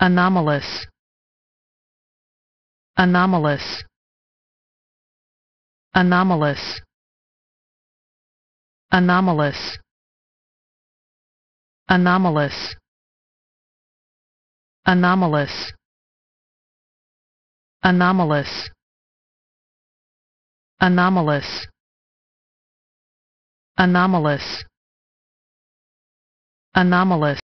anomalous anomalous anomalous anomalous anomalous anomalous anomalous anomalous anomalous anomalous